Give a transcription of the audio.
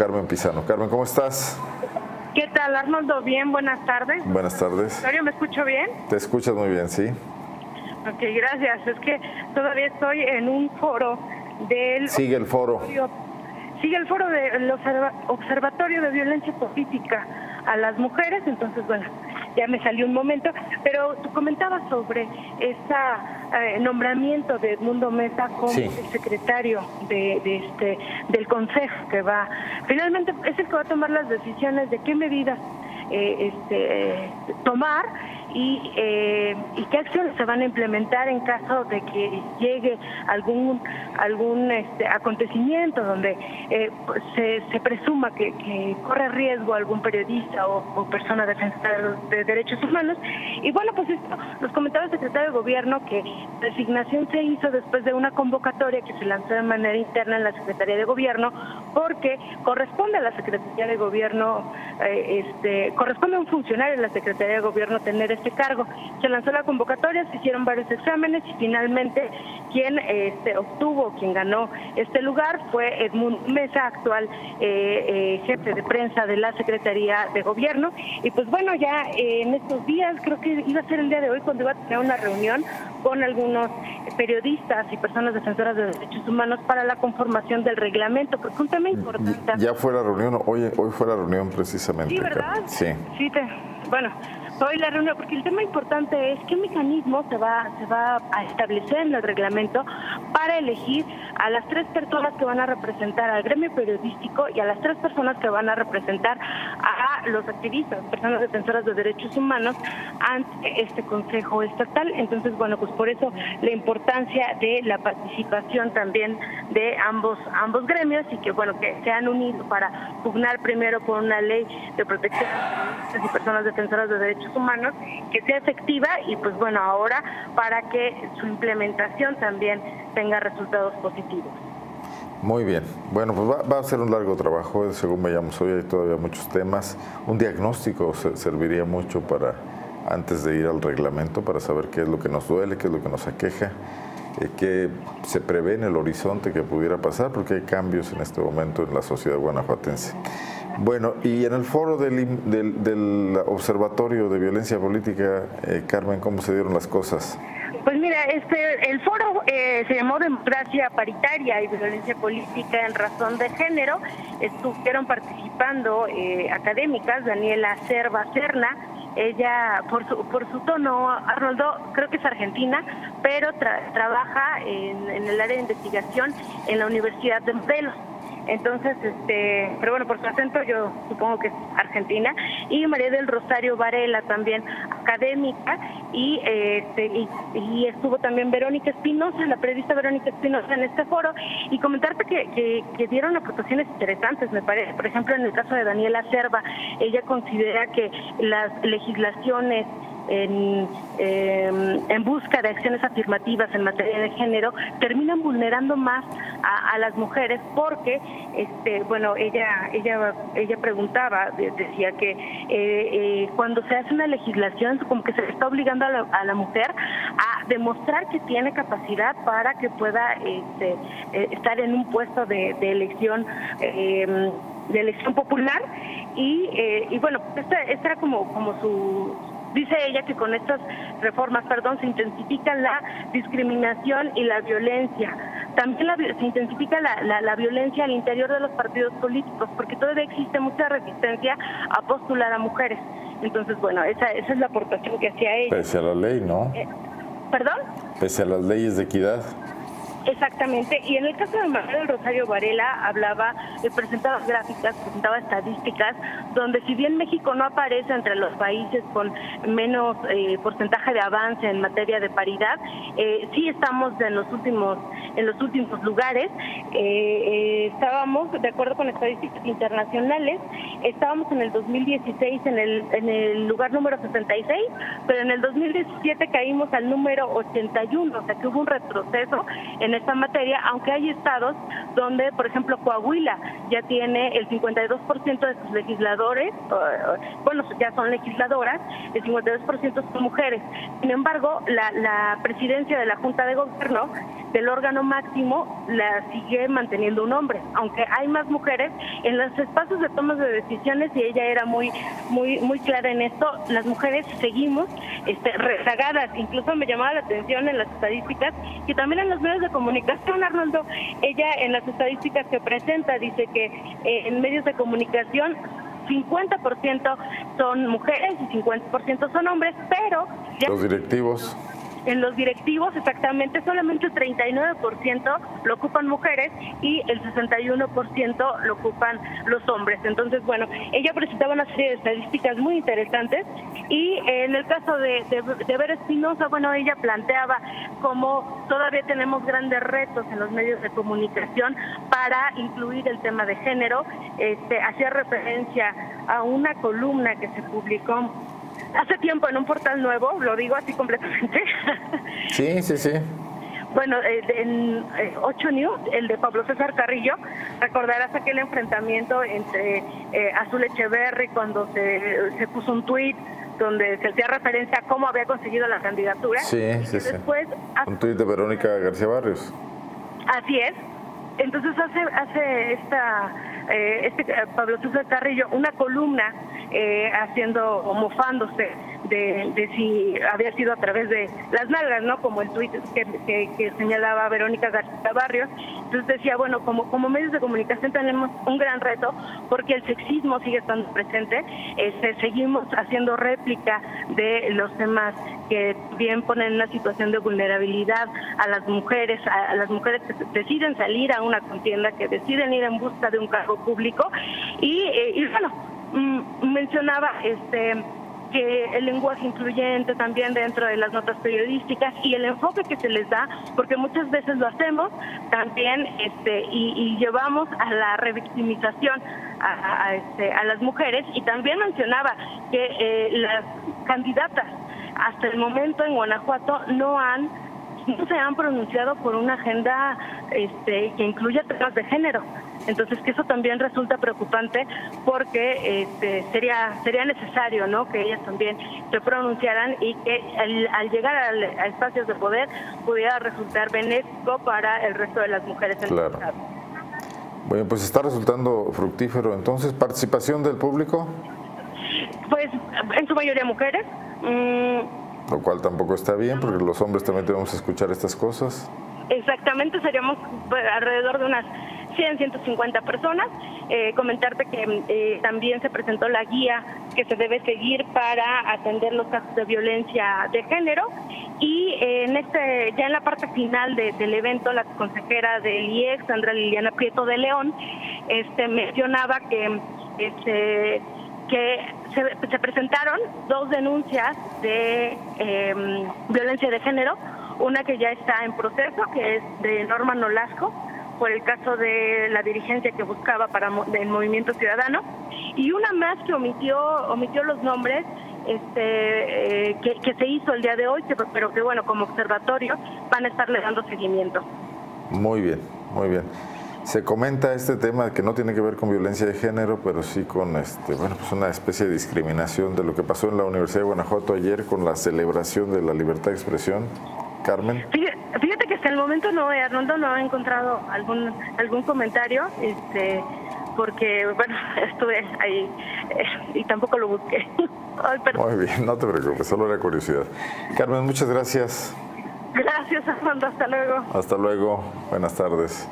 Carmen Pizano. Carmen, ¿cómo estás? ¿Qué tal, Arnoldo? Bien, buenas tardes. Buenas tardes. ¿me escucho bien? Te escuchas muy bien, sí. Ok, gracias. Es que todavía estoy en un foro del... Sigue el foro. Sigue el foro del Observatorio de Violencia Política a las Mujeres, entonces, bueno, ya me salió un momento, pero tú comentabas sobre ese eh, nombramiento de Edmundo Mesa como el secretario de, este del Consejo que va, finalmente es el que va a tomar las decisiones de qué medidas eh, este, tomar y, eh, y qué acciones se van a implementar en caso de que llegue algún algún este, acontecimiento donde eh, se, se, presuma que, corre riesgo algún periodista o, persona defensora de, derechos humanos. Y bueno, pues esto nos comentaba el secretario de Gobierno que la designación se hizo después de una convocatoria que se lanzó de manera interna en la Secretaría de Gobierno porque corresponde a la Secretaría de Gobierno, eh, este, corresponde a un funcionario de la Secretaría de Gobierno tener este cargo. Se lanzó la convocatoria, se hicieron varios exámenes y finalmente quien este, obtuvo, quien ganó este lugar fue Edmund Mesa, actual eh, eh, jefe de prensa de la Secretaría de Gobierno. Y pues bueno, ya eh, en estos días, creo que iba a ser el día de hoy cuando iba a tener una reunión con algunos periodistas y personas defensoras de derechos humanos para la conformación del reglamento, porque un tema importante. Ya fue la reunión, hoy, hoy fue la reunión precisamente. Sí, ¿verdad? Sí. Sí, te, bueno, hoy la reunión, porque el tema importante es qué mecanismo se va, se va a establecer en el reglamento para elegir a las tres personas que van a representar al gremio periodístico y a las tres personas que van a representar los activistas, personas defensoras de derechos humanos ante este Consejo Estatal. Entonces, bueno, pues por eso la importancia de la participación también de ambos, ambos gremios y que, bueno, que se han unido para pugnar primero por una ley de protección de personas defensoras de derechos humanos que sea efectiva y pues bueno, ahora para que su implementación también tenga resultados positivos. Muy bien. Bueno, pues va, a ser un largo trabajo, según veíamos hoy hay todavía muchos temas. Un diagnóstico serviría mucho para antes de ir al reglamento para saber qué es lo que nos duele, qué es lo que nos aqueja, eh, qué se prevé en el horizonte que pudiera pasar, porque hay cambios en este momento en la sociedad guanajuatense. Bueno, y en el foro del, del, Observatorio de Violencia Política, eh, Carmen, ¿cómo se dieron las cosas? Pues mira, este, el foro eh, se llamó Democracia Paritaria y Violencia Política en Razón de Género. Estuvieron participando eh, académicas, Daniela Cerva Cerna, ella, por su, por su tono, Arnoldo, creo que es argentina, pero trabaja en, en el área de investigación en la Universidad de Morelos. Entonces, este, pero bueno, por su acento yo supongo que es argentina. Y María del Rosario Varela también académica y, este, y, estuvo también Verónica Espinosa, la periodista Verónica Espinosa en este foro y comentarte que, que, dieron aportaciones interesantes, me parece. Por ejemplo, en el caso de Daniela Cerva, ella considera que las legislaciones en, em, en, busca de acciones afirmativas en materia de género terminan vulnerando más a, las mujeres porque este bueno ella ella ella preguntaba decía que eh, eh, cuando se hace una legislación como que se está obligando a la, mujer a demostrar que tiene capacidad para que pueda este, eh, estar en un puesto de, elección em, de elección popular y, y bueno esta, esta era como como su Dice ella que con estas reformas, perdón, se intensifica la discriminación y la violencia. También se intensifica la, la, violencia al interior de los partidos políticos, porque todavía existe mucha resistencia a postular a mujeres. Entonces, bueno, esa, esa es la aportación que hacía ella. Pese a la ley, ¿no? Eh, ¿Perdón? Pese a las leyes de equidad. Exactamente, y en el caso de Manuel Rosario Varela hablaba, eh, presentaba gráficas, presentaba estadísticas, donde si bien México no aparece entre los países con menos eh, porcentaje de avance en materia de paridad, eh, sí estamos en los últimos en los últimos lugares. estábamos, de acuerdo con estadísticas internacionales, estábamos en el 2016 en el, en el lugar número 66, pero en el 2017 caímos al número 81, o sea que hubo un retroceso en esta materia, aunque hay estados donde, por ejemplo, Coahuila ya tiene el 52% de sus legisladores, bueno, ya son legisladoras, el 52% son mujeres. Sin embargo, la, la presidencia de la Junta de Gobierno del órgano máximo la sigue manteniendo un hombre, aunque hay más mujeres. En los espacios de tomas de decisiones y ella era muy muy muy clara en esto, las mujeres seguimos este, rezagadas, incluso me llamaba la atención en las estadísticas y también en los medios de comunicación, Arnoldo, ella en las estadísticas que presenta dice que eh, en medios de comunicación 50% son mujeres y 50% son hombres, pero... Los directivos en los directivos exactamente solamente el 39% lo ocupan mujeres y el 61% lo ocupan los hombres. Entonces, bueno, ella presentaba una serie de estadísticas muy interesantes y en el caso de, de, Vera Espinosa, bueno, ella planteaba cómo todavía tenemos grandes retos en los medios de comunicación para incluir el tema de género. Este, hacía referencia a una columna que se publicó hace tiempo en un portal nuevo, lo digo así completamente. Sí, sí, sí. Bueno, eh, en 8 eh, News, el de Pablo César Carrillo, recordarás aquel enfrentamiento entre eh, Azul Echeverry cuando se, se puso un tuit donde se hacía referencia a cómo había conseguido la candidatura. Sí, sí, después, sí. Un tuit de Verónica García Barrios. Así es. Entonces hace, hace esta, este Pablo César Carrillo una columna eh, haciendo o mofándose de, si había sido a través de las nalgas, ¿no? Como el tuit que, señalaba Verónica García Barrios. Entonces decía, bueno, como, como medios de comunicación tenemos un gran reto porque el sexismo sigue estando presente, este, seguimos haciendo réplica de los temas que bien ponen en una situación de vulnerabilidad a las mujeres, a, las mujeres que deciden salir a una contienda, que deciden ir en busca de un cargo público y, eh, y bueno, Mm, mencionaba este que el lenguaje incluyente también dentro de las notas periodísticas y el enfoque que se les da, porque muchas veces lo hacemos también este, y, llevamos a la revictimización a, este, a, las mujeres. Y también mencionaba que eh, las candidatas hasta el momento en Guanajuato no han no se han pronunciado por una agenda este, que incluya temas de género. Entonces, que eso también resulta preocupante porque este, sería sería necesario ¿no? que ellas también se pronunciaran y que al, llegar a, espacios de poder pudiera resultar benéfico para el resto de las mujeres en el Estado. Bueno, pues está resultando fructífero. Entonces, ¿participación del público? Pues en su mayoría mujeres. Mm, lo cual tampoco está bien, porque los hombres también tenemos que escuchar estas cosas. Exactamente, seríamos pues, alrededor de unas 100, 150 personas. Eh, comentarte que eh, también se presentó la guía que se debe seguir para atender los casos de violencia de género. Y eh, en este, ya en la parte final del evento, la consejera del IEX, Sandra Liliana Prieto de León, este, mencionaba que este, que se, presentaron dos denuncias de em, violencia de género, una que ya está en proceso, que es de Norma Nolasco, por el caso de la dirigencia que buscaba para el Movimiento Ciudadano, y una más que omitió, omitió los nombres este, eh, que, que, se hizo el día de hoy, pero que bueno, como observatorio van a estarle dando seguimiento. Muy bien, muy bien. Se comenta este tema que no tiene que ver con violencia de género, pero sí con este, bueno, pues una especie de discriminación de lo que pasó en la Universidad de Guanajuato ayer con la celebración de la libertad de expresión. Carmen. Fíjate, que hasta el momento no, Arnoldo no ha encontrado algún algún comentario, este, porque bueno, estuve ahí eh, y tampoco lo busqué. Muy bien, no te preocupes, solo era curiosidad. Carmen, muchas gracias. Gracias, Arnoldo, hasta luego. Hasta luego, buenas tardes.